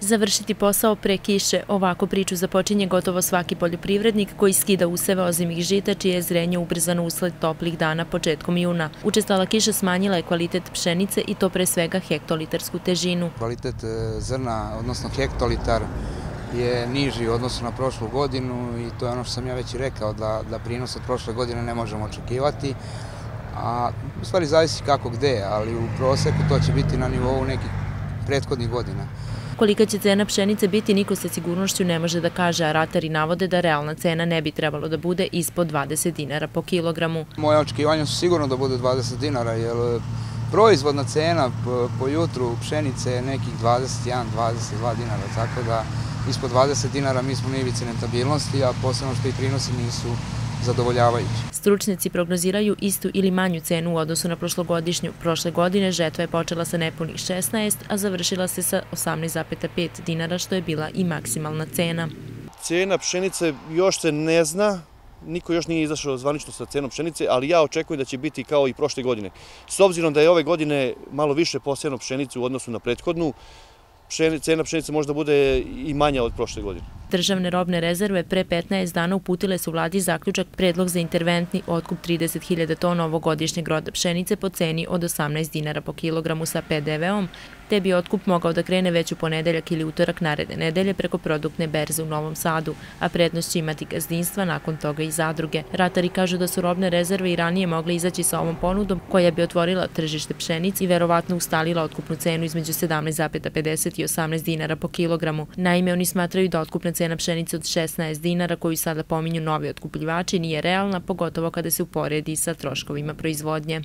Završiti posao pre kiše, ovako priču započinje gotovo svaki poljoprivrednik koji skida useve ozimih žita čije je zrenje ubrzano usled toplih dana početkom juna. Učestala kiša smanjila je kvalitet pšenice i to pre svega hektolitarsku težinu. Kvalitet e, zrna, odnosno hektolitar, je niži u odnosu na prošlu godinu i to je ono što sam ja već i rekao da, da prinos od prošle godine ne možemo očekivati. A u stvari zavisi kako gde, ali u proseku to će biti na nivou nekih prethodnih godina. Kolika će cena pšenice biti, niko sa sigurnošću ne može da kaže, a ratari navode da realna cena ne bi trebalo da bude ispod 20 dinara po kilogramu. Moje očekivanje su sigurno da bude 20 dinara, jer e, proizvodna cena po jutru pšenice je nekih 21-22 dinara, tako da ispod 20 dinara mi smo na ivici rentabilnosti, a posebno što i prinosi nisu zadovoljavajući. Stručnici prognoziraju istu ili manju cenu u odnosu na prošlogodišnju. Prošle godine žetva je počela sa nepunih 16, a završila se sa 18,5 dinara, što je bila i maksimalna cena. Cena pšenice još se ne zna, niko još nije izašao zvanično sa cenom pšenice, ali ja očekujem da će biti kao i prošle godine. S obzirom da je ove godine malo više posjeno pšenicu u odnosu na prethodnu, cena pšenice možda bude i manja od prošle godine. Državne robne rezerve pre 15 dana uputile su vladi zaključak predlog za interventni otkup 30.000 tona ovogodišnjeg roda pšenice po ceni od 18 dinara po kilogramu sa PDV-om, te bi otkup mogao da krene već u ponedeljak ili utorak naredne nedelje preko produktne berze u Novom Sadu, a prednost će imati gazdinstva nakon toga i zadruge. Ratari kažu da su robne rezerve i ranije mogle izaći sa ovom ponudom koja bi otvorila tržište pšenic i verovatno ustalila otkupnu cenu između 17,50 i 18 dinara po kilogramu. Naime, oni smatraju da otkupna cena pšenice od 16 dinara koju sada pominju novi otkupljivači nije realna, pogotovo kada se uporedi sa troškovima proizvodnje.